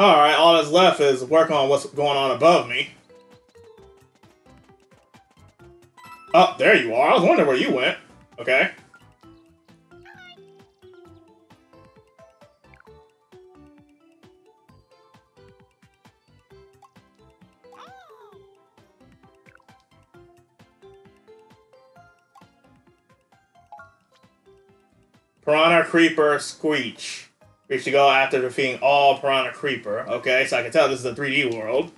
Alright, all that's left is work on what's going on above me. Oh, there you are. I was wondering where you went. Okay. Piranha Creeper Screech. We should go after defeating all Piranha Creeper. Okay, so I can tell this is a 3D world.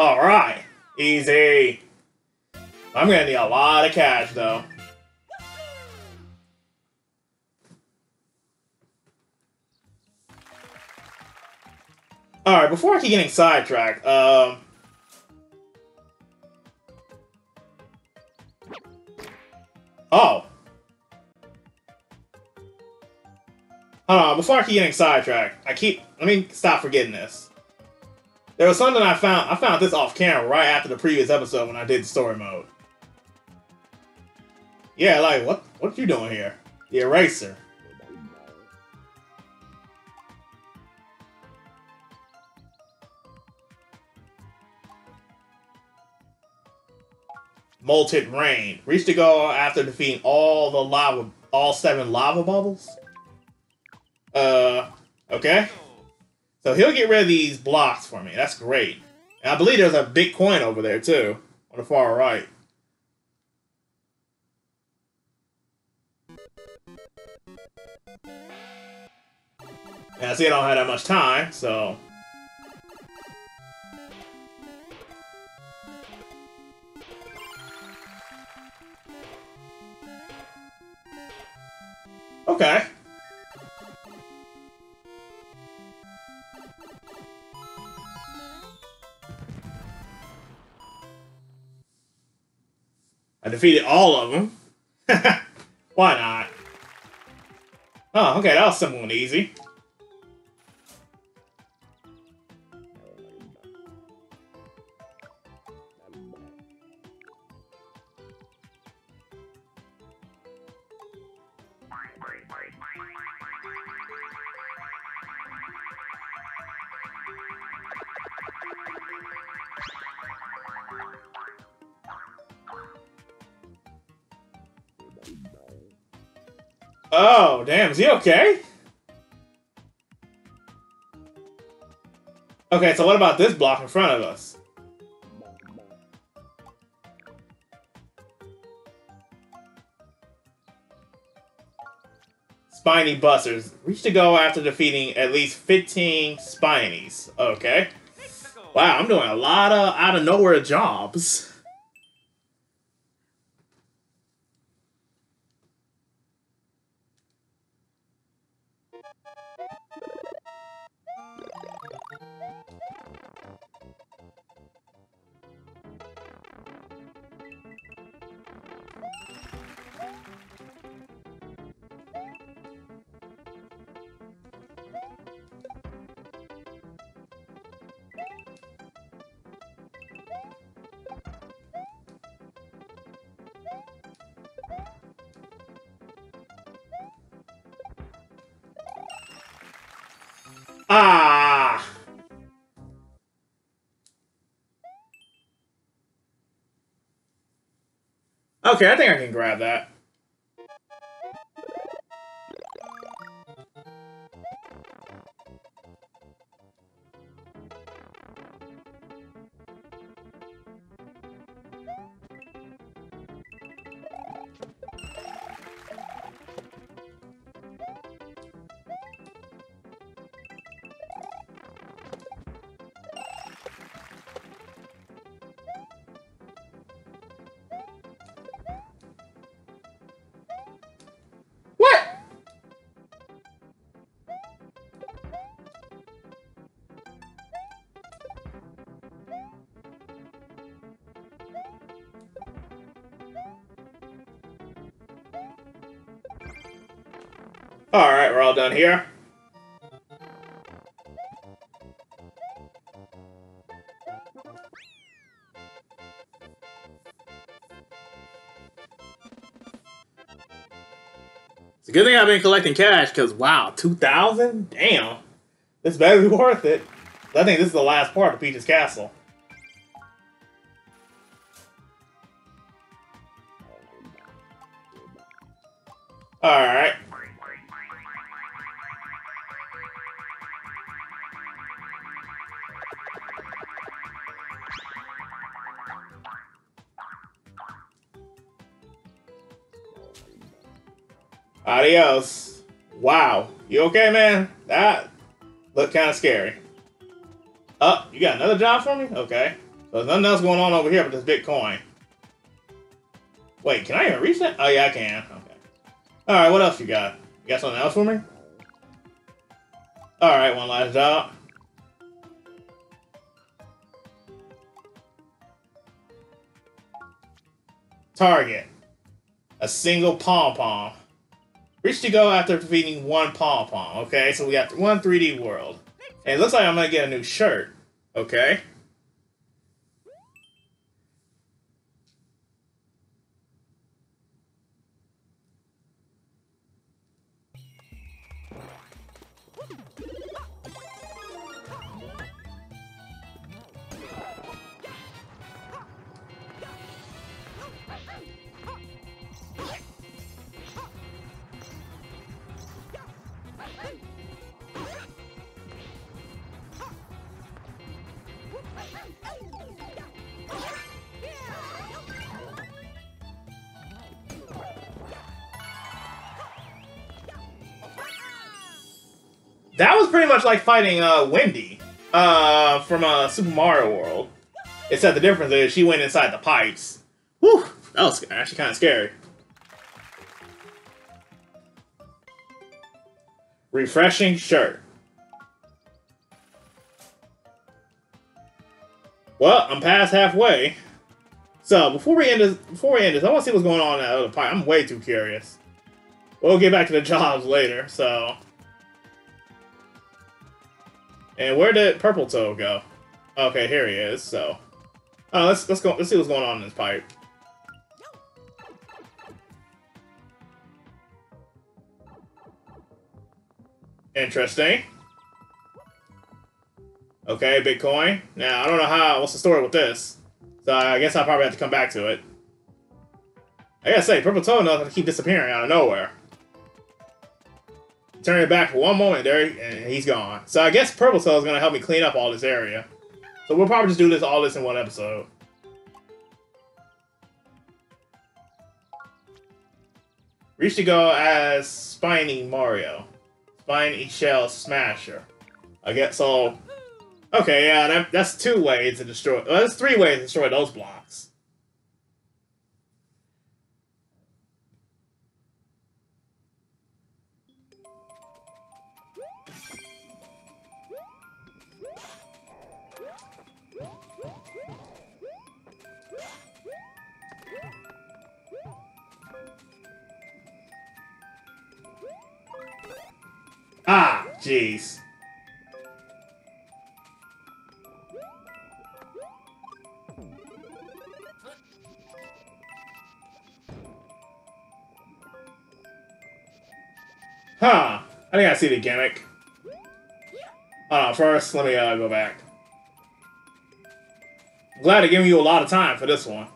Alright. Easy. I'm gonna need a lot of cash, though. Alright, before I keep getting sidetracked, um... Oh. Hold on, before I keep getting sidetracked, I keep... Let me stop forgetting this. There was something I found. I found this off camera right after the previous episode when I did story mode. Yeah, like what? What you doing here? The eraser. Molten Rain. Reach the goal after defeating all the lava, all seven lava bubbles. Uh, okay. So he'll get rid of these blocks for me. That's great. And I believe there's a big coin over there too, on the far right. And I see I don't have that much time, so... Okay. Defeated all of them. Why not? Oh, okay, that was simple and easy. Oh, damn. Is he okay? Okay, so what about this block in front of us? Spiny Busters. Reach to go after defeating at least 15 Spinies. Okay. Wow, I'm doing a lot of out of nowhere jobs. Ah! Okay, I think I can grab that. Alright, we're all done here. It's a good thing I've been collecting cash, because wow, 2,000? Damn. This better be worth it. I think this is the last part of Peach's Castle. Alright. Adios. Wow. You okay, man? That looked kind of scary. Oh, you got another job for me? Okay. So nothing else going on over here but this big coin. Wait, can I even reach that? Oh, yeah, I can. Okay. Alright, what else you got? You got something else for me? Alright, one last job. Target. A single pom-pom. Reach to go after defeating one pom-pom. Okay, so we got one 3D world. And it looks like I'm gonna get a new shirt. Okay. That was pretty much like fighting uh, Wendy uh, from uh, Super Mario World. Except the difference is she went inside the pipes. Whew, that was actually kind of scary. Refreshing shirt. Well, I'm past halfway. So before we end this, before we end this, I want to see what's going on in that other pipe. I'm way too curious. We'll get back to the jobs later. So. And where did Purple Toad go? Okay, here he is. So, oh, let's let's go. Let's see what's going on in this pipe. Interesting. Okay, big coin. Now I don't know how. What's the story with this? So I guess I'll probably have to come back to it. I gotta say, Purple Toad knows how to keep disappearing out of nowhere. Turn it back for one moment there, and he's gone. So I guess Purple Cell is going to help me clean up all this area. So we'll probably just do this all this in one episode. Reach to go as Spiny Mario. Spiny Shell Smasher. I guess so. Okay, yeah, that, that's two ways to destroy. Well, that's three ways to destroy those blocks. Ah, jeez. Huh. I think I see the gimmick. Uh, first, let me uh, go back. I'm glad they're giving you a lot of time for this one.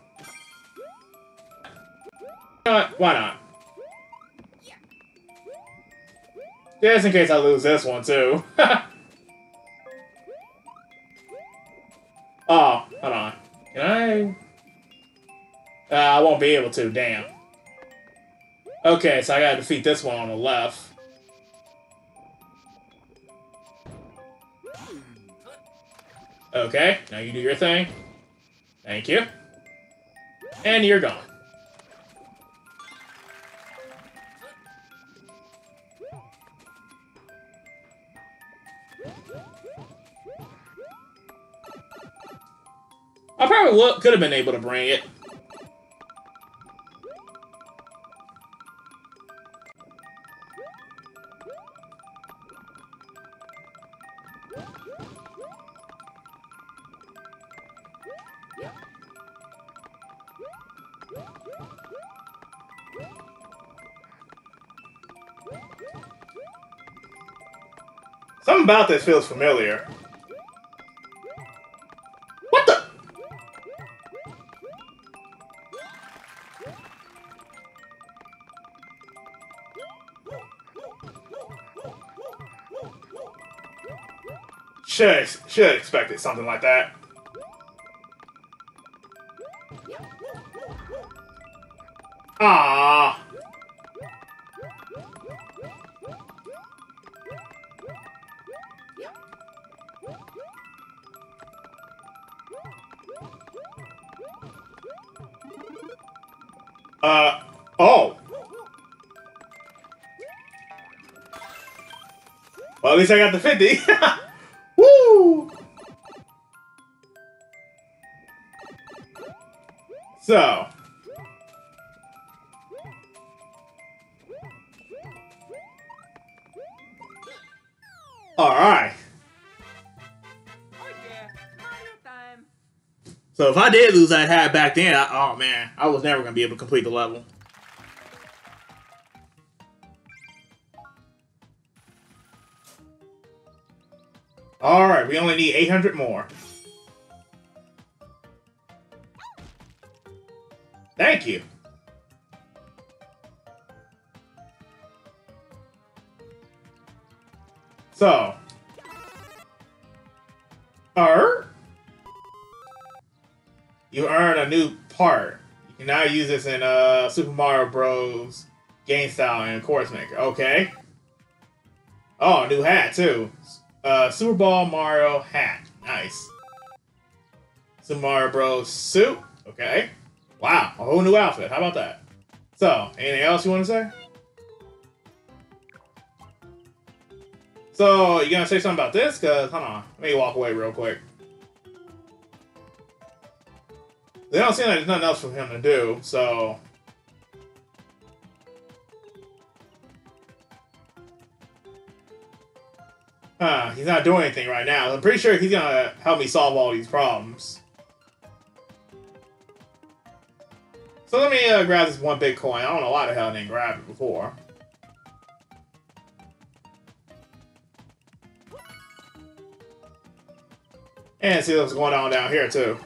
Why not? Just in case I lose this one, too. oh, hold on. Can I... Uh, I won't be able to, damn. Okay, so I gotta defeat this one on the left. Okay, now you do your thing. Thank you. And you're gone. I probably could have been able to bring it. Something about this feels familiar. What the? Should should have expected something like that. Least I got the 50. Woo! So. Alright. So if I did lose that hat back then, I, oh man, I was never going to be able to complete the level. Alright, we only need 800 more. Thank you. So. Er? You earn a new part. You can now use this in uh, Super Mario Bros. game style and course maker. Okay. Oh, a new hat too. Uh, Super Ball Mario hat. Nice. Super Mario Bros. suit. Okay. Wow, a whole new outfit. How about that? So, anything else you want to say? So, you gonna say something about this? Cause, hold on, let me walk away real quick. They don't seem like there's nothing else for him to do, so. Huh, he's not doing anything right now. I'm pretty sure he's gonna help me solve all these problems. So let me uh, grab this one big coin. I don't know why the hell I didn't grab it before. And see what's going on down here, too.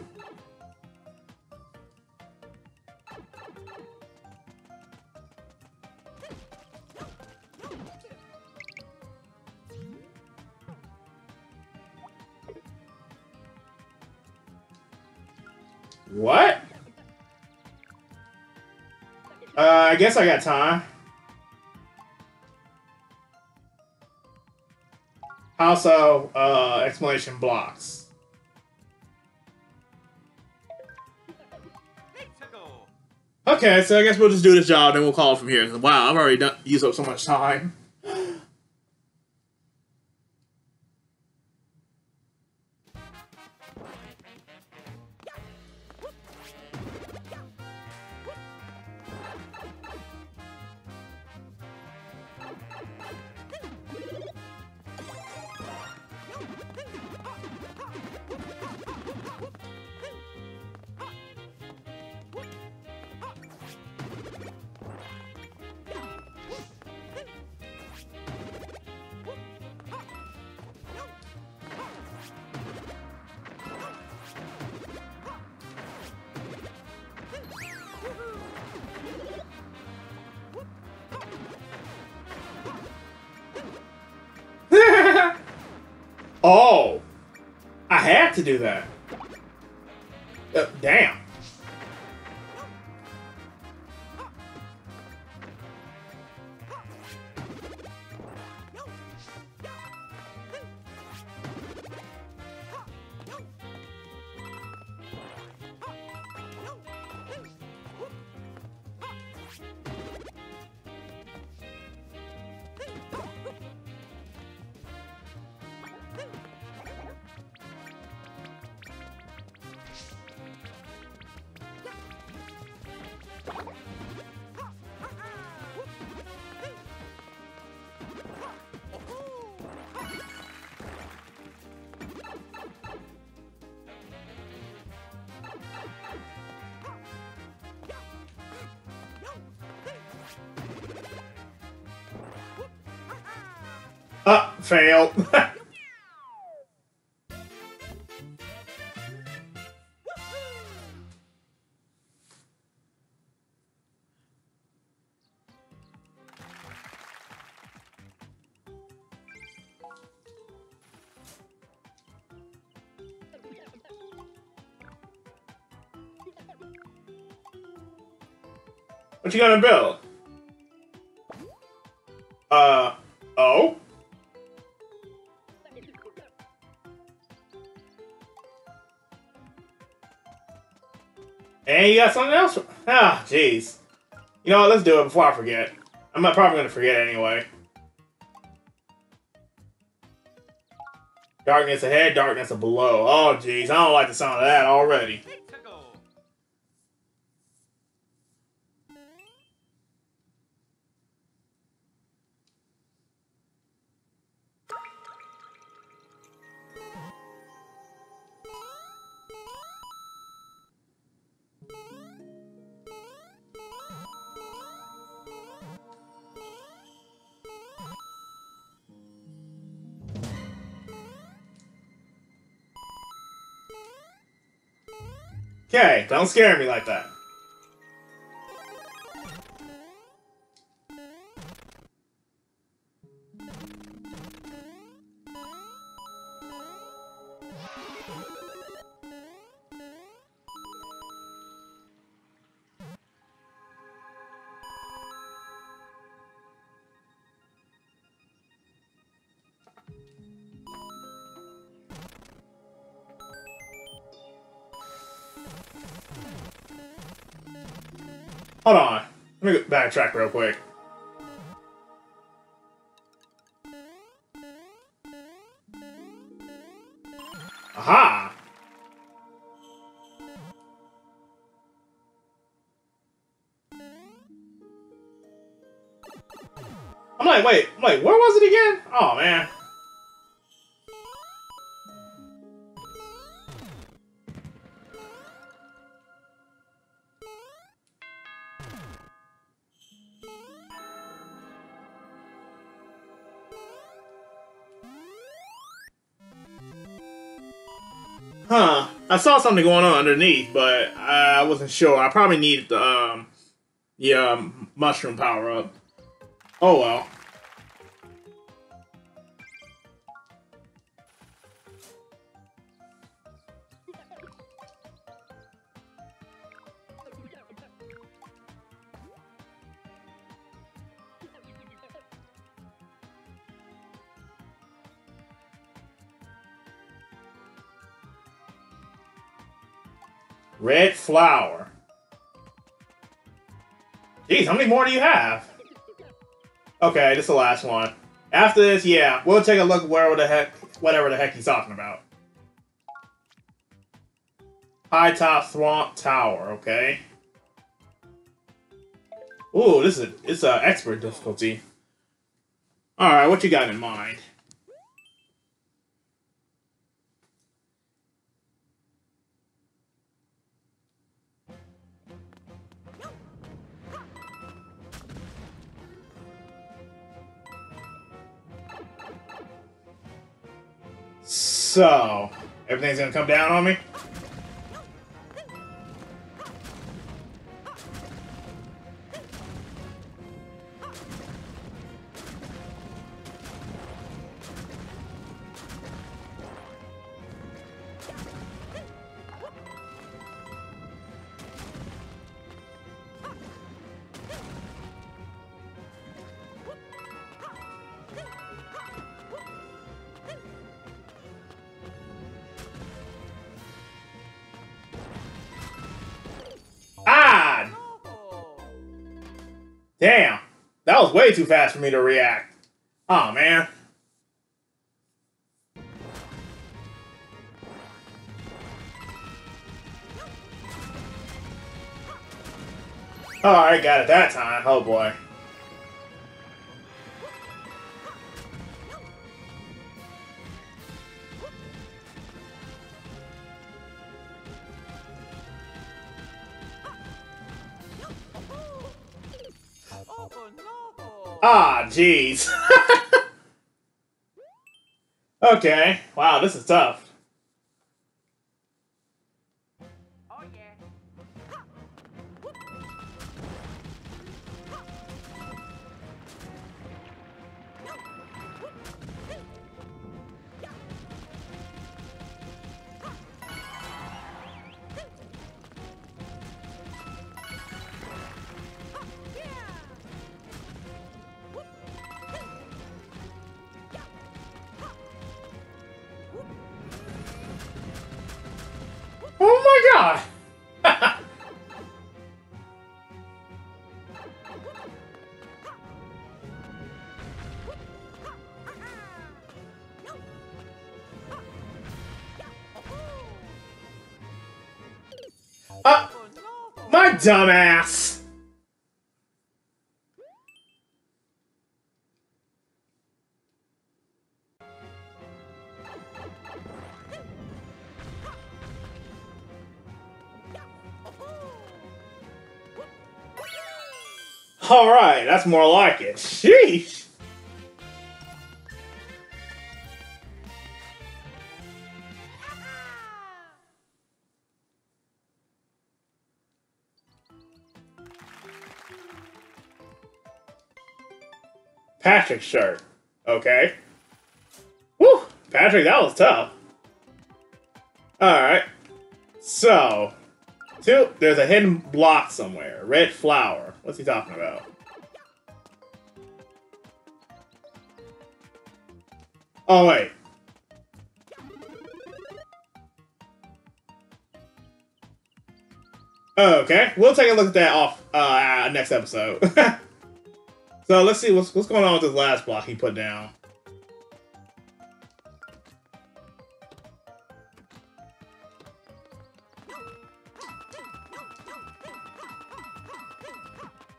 Guess I got time. Also, uh, exclamation blocks. Okay, so I guess we'll just do this job, then we'll call it from here. Wow, I've already done used up so much time. Had to do that. Uh, damn. Failed. what you gonna build? Got something else? Ah, jeez. You know what? Let's do it before I forget. I'm not probably gonna forget anyway. Darkness ahead, darkness below. Oh, jeez. I don't like the sound of that already. Okay, don't scare me like that. Let me backtrack real quick. Aha! I'm like, wait, wait, where was it again? Oh man. Huh. I saw something going on underneath, but I wasn't sure. I probably needed the um yeah, mushroom power up. Oh well. Flower. Jeez, how many more do you have? Okay, this is the last one. After this, yeah, we'll take a look where the heck, whatever the heck he's talking about. High top Thwomp Tower, okay. Ooh, this is it's a expert difficulty. All right, what you got in mind? So, everything's gonna come down on me? Damn! That was way too fast for me to react. Oh man. Oh, I got it that time. Oh boy. jeez. okay. Wow, this is tough. Dumbass! Alright, that's more like it. Sheesh! Patrick's shirt. Okay. Woo! Patrick, that was tough. Alright. So, two, there's a hidden block somewhere. Red flower. What's he talking about? Oh, wait. Okay, we'll take a look at that off uh, next episode. so let's see what's what's going on with this last block he put down.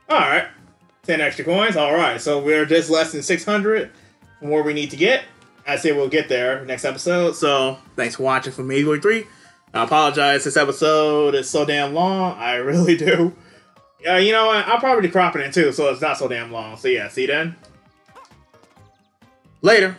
Alright. 10 extra coins. Alright, so we're just less than 600 from where we need to get. I say we'll get there next episode. So thanks for watching from me, 3 I apologize. This episode is so damn long. I really do. Yeah, you know what? I'll probably crop it in too, so it's not so damn long. So yeah, see you then. Later.